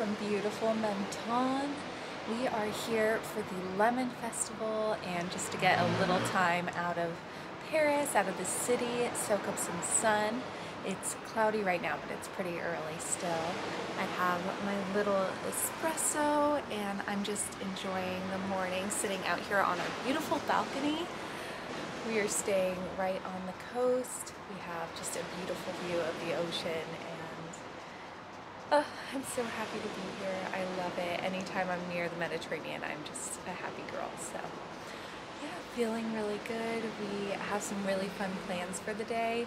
from beautiful Menton. We are here for the Lemon Festival and just to get a little time out of Paris, out of the city, soak up some sun. It's cloudy right now, but it's pretty early still. I have my little espresso and I'm just enjoying the morning sitting out here on our beautiful balcony. We are staying right on the coast. We have just a beautiful view of the ocean and oh, I'm so happy to be here. I love it. Anytime I'm near the Mediterranean, I'm just a happy girl. So yeah, feeling really good. We have some really fun plans for the day.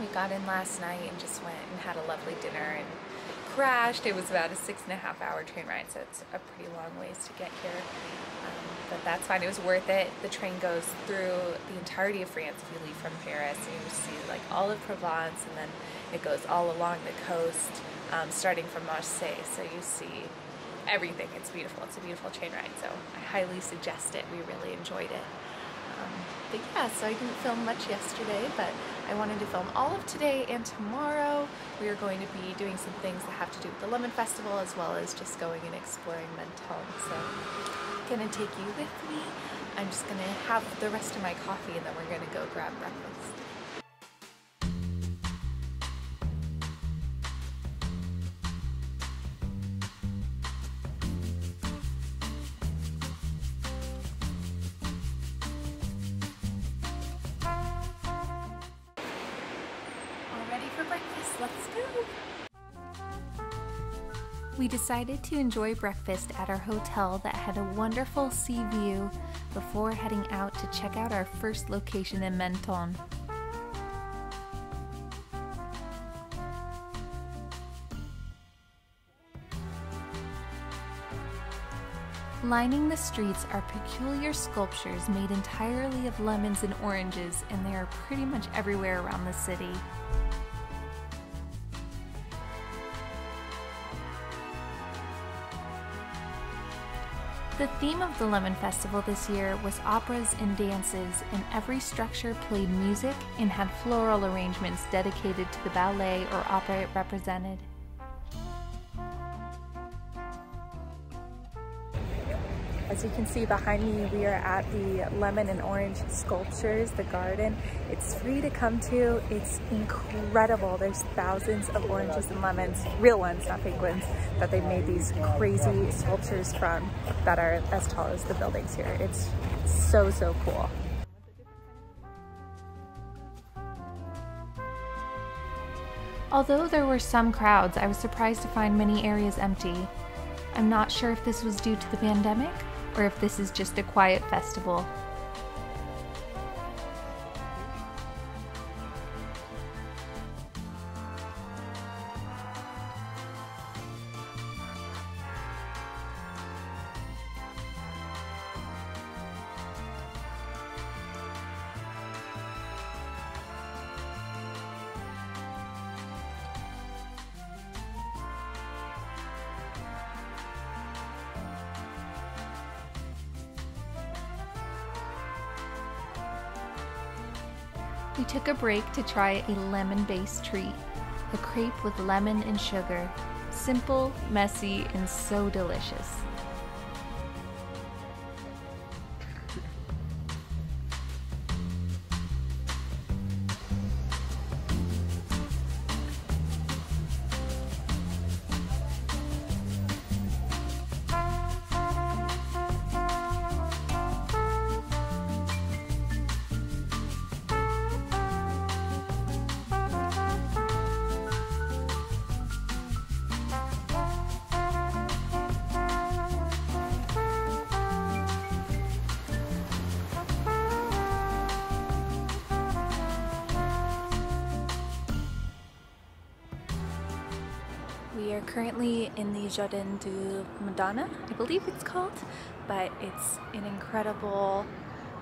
We got in last night and just went and had a lovely dinner and crashed. It was about a six and a half hour train ride, so it's a pretty long ways to get here. Um, but that's fine. It was worth it. The train goes through the entirety of France if you leave from Paris, and you see like all of Provence, and then it goes all along the coast, um, starting from Marseille. So you see everything. It's beautiful. It's a beautiful train ride, so I highly suggest it. We really enjoyed it. Um, but yeah, so I didn't film much yesterday, but I wanted to film all of today and tomorrow. We are going to be doing some things that have to do with the Lemon Festival as well as just going and exploring Menton. So I'm gonna take you with me. I'm just gonna have the rest of my coffee and then we're gonna go grab breakfast. We decided to enjoy breakfast at our hotel that had a wonderful sea view before heading out to check out our first location in Menton. Lining the streets are peculiar sculptures made entirely of lemons and oranges, and they are pretty much everywhere around the city. The theme of the Lemon Festival this year was operas and dances, and every structure played music and had floral arrangements dedicated to the ballet or opera it represented. As you can see behind me, we are at the lemon and orange sculptures, the garden. It's free to come to. It's incredible. There's thousands of oranges and lemons, real ones, not fake ones, that they've made these crazy sculptures from that are as tall as the buildings here. It's so, so cool. Although there were some crowds, I was surprised to find many areas empty. I'm not sure if this was due to the pandemic or if this is just a quiet festival. We took a break to try a lemon based treat, a crepe with lemon and sugar. Simple, messy, and so delicious. Currently in the Jardin du Madonna, I believe it's called, but it's an incredible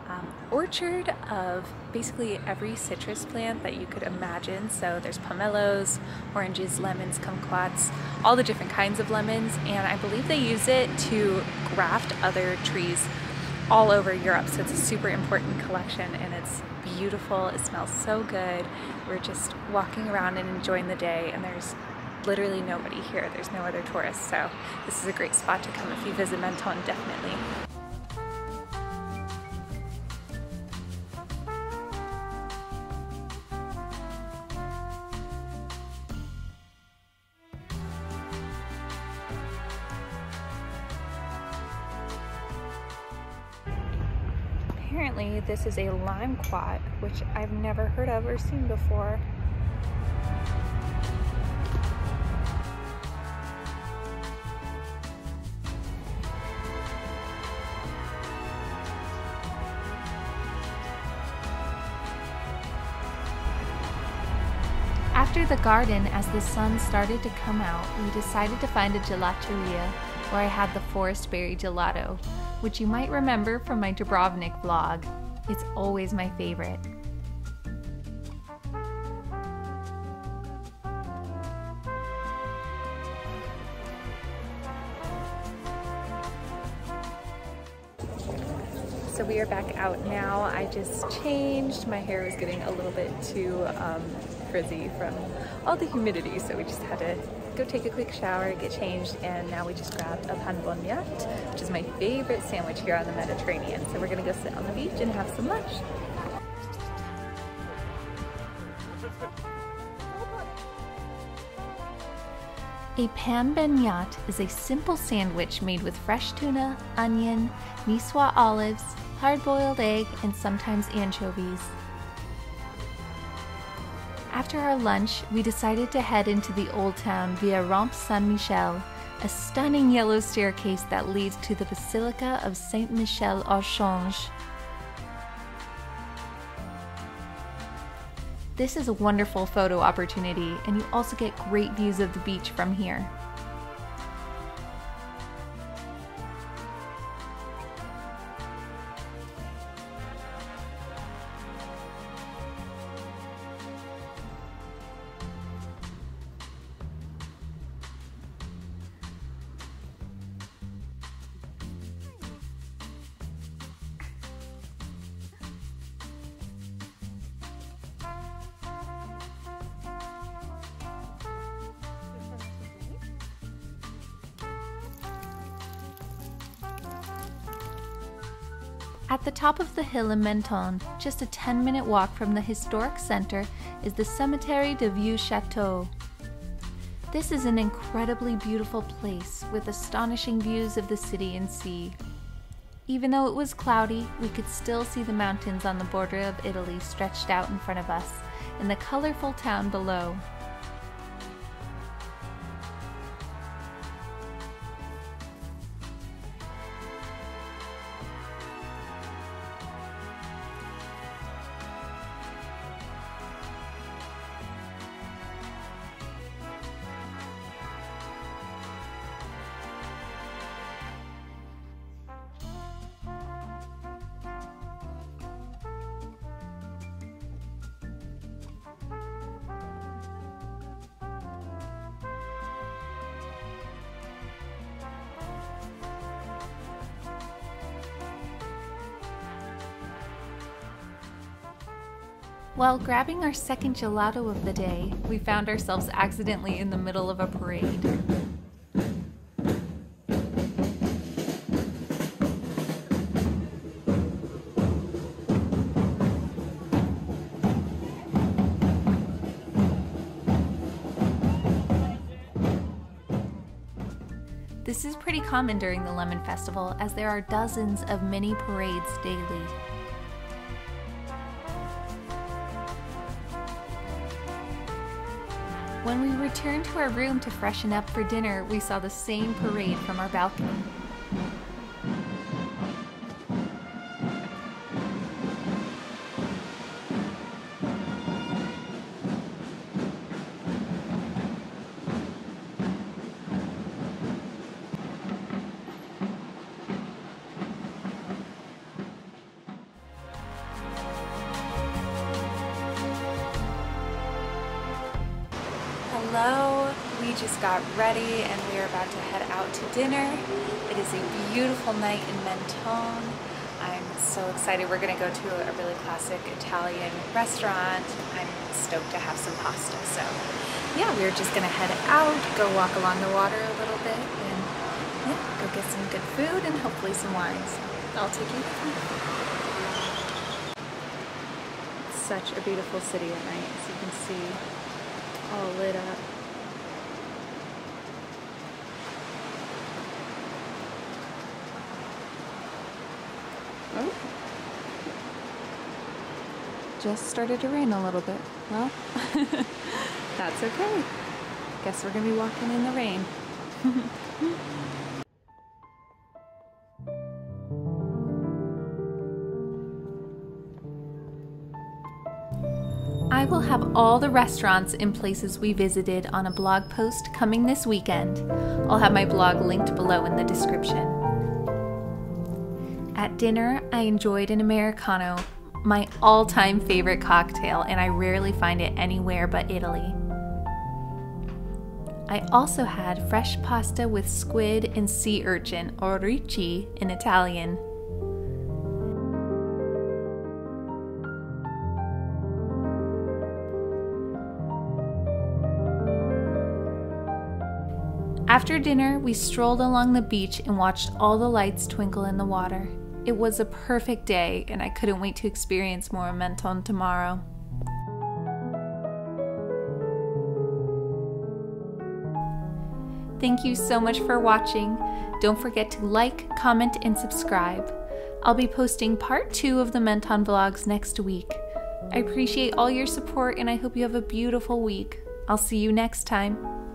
um, orchard of basically every citrus plant that you could imagine. So there's pomelos, oranges, lemons, kumquats, all the different kinds of lemons, and I believe they use it to graft other trees all over Europe. So it's a super important collection and it's beautiful. It smells so good. We're just walking around and enjoying the day and there's literally nobody here. There's no other tourists, so this is a great spot to come if you visit Menton, definitely. Apparently this is a lime quat, which I've never heard of or seen before. After the garden, as the sun started to come out, we decided to find a gelateria where I had the forest berry gelato, which you might remember from my Dubrovnik vlog. It's always my favorite. So we are back out now. I just changed. My hair was getting a little bit too um, frizzy from all the humidity, so we just had to go take a quick shower, get changed, and now we just grabbed a pan bon which is my favorite sandwich here on the Mediterranean. So we're gonna go sit on the beach and have some lunch. A pan bagnat is a simple sandwich made with fresh tuna, onion, niçoise olives, hard-boiled egg, and sometimes anchovies. After our lunch, we decided to head into the Old Town via Rampe Saint-Michel, a stunning yellow staircase that leads to the Basilica of Saint Michel Archange. This is a wonderful photo opportunity, and you also get great views of the beach from here. At the top of the hill in Menton, just a 10 minute walk from the historic center, is the Cemetery de Vieux Chateau. This is an incredibly beautiful place with astonishing views of the city and sea. Even though it was cloudy, we could still see the mountains on the border of Italy stretched out in front of us, and the colorful town below. While grabbing our second gelato of the day, we found ourselves accidentally in the middle of a parade. This is pretty common during the Lemon Festival as there are dozens of mini parades daily. When we returned to our room to freshen up for dinner, we saw the same parade from our balcony. Hello, we just got ready and we are about to head out to dinner. It is a beautiful night in Menton. I'm so excited. We're gonna go to a really classic Italian restaurant. I'm stoked to have some pasta, so yeah, we're just gonna head out, go walk along the water a little bit, and yeah, go get some good food and hopefully some wines. I'll take you. Such a beautiful city at night, as you can see, all lit up. Oh. Just started to rain a little bit. Well, that's okay. Guess we're gonna be walking in the rain. Will have all the restaurants and places we visited on a blog post coming this weekend. I'll have my blog linked below in the description. At dinner, I enjoyed an Americano, my all time favorite cocktail, and I rarely find it anywhere but Italy. I also had fresh pasta with squid and sea urchin, or ricci in Italian. After dinner, we strolled along the beach and watched all the lights twinkle in the water. It was a perfect day, and I couldn't wait to experience more Menton tomorrow. Thank you so much for watching. Don't forget to like, comment, and subscribe. I'll be posting part two of the Menton vlogs next week. I appreciate all your support and I hope you have a beautiful week. I'll see you next time.